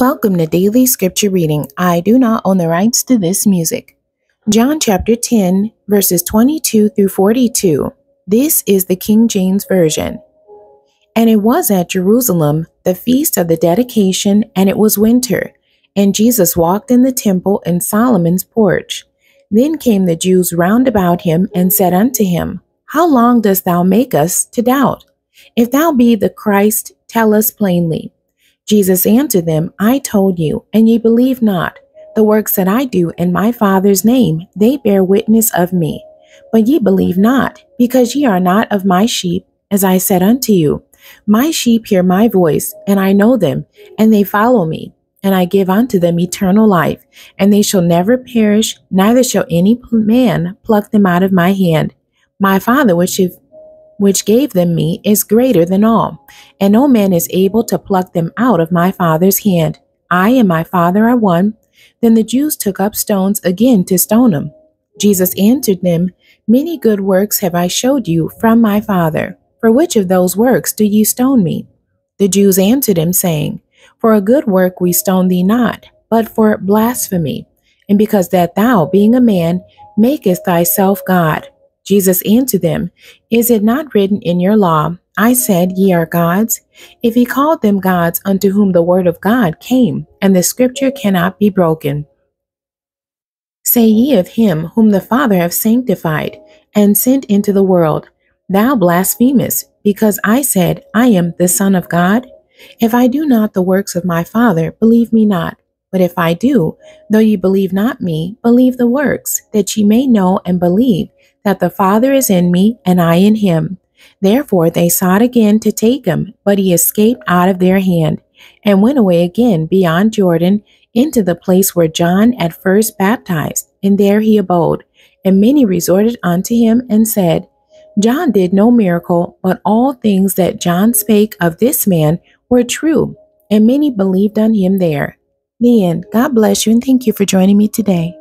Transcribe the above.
Welcome to Daily Scripture Reading. I do not own the rights to this music. John chapter 10, verses 22 through 42. This is the King James Version. And it was at Jerusalem, the feast of the dedication, and it was winter. And Jesus walked in the temple in Solomon's porch. Then came the Jews round about him and said unto him, How long dost thou make us to doubt? If thou be the Christ, tell us plainly. Jesus answered them, I told you, and ye believe not. The works that I do in my Father's name, they bear witness of me. But ye believe not, because ye are not of my sheep, as I said unto you. My sheep hear my voice, and I know them, and they follow me. And I give unto them eternal life, and they shall never perish, neither shall any man pluck them out of my hand. My Father, which is which gave them me is greater than all, and no man is able to pluck them out of my Father's hand. I and my Father are one. Then the Jews took up stones again to stone him. Jesus answered them, Many good works have I showed you from my Father. For which of those works do ye stone me? The Jews answered him, saying, For a good work we stone thee not, but for blasphemy, and because that thou, being a man, makest thyself God. Jesus answered them, Is it not written in your law, I said, Ye are gods? If he called them gods unto whom the word of God came, and the scripture cannot be broken. Say ye of him whom the Father hath sanctified, and sent into the world, Thou blasphemest, because I said, I am the Son of God? If I do not the works of my Father, believe me not. But if I do, though ye believe not me, believe the works, that ye may know and believe that the Father is in me and I in him. Therefore they sought again to take him, but he escaped out of their hand, and went away again beyond Jordan into the place where John at first baptized, and there he abode. And many resorted unto him and said, John did no miracle, but all things that John spake of this man were true, and many believed on him there. The end. God bless you, and thank you for joining me today.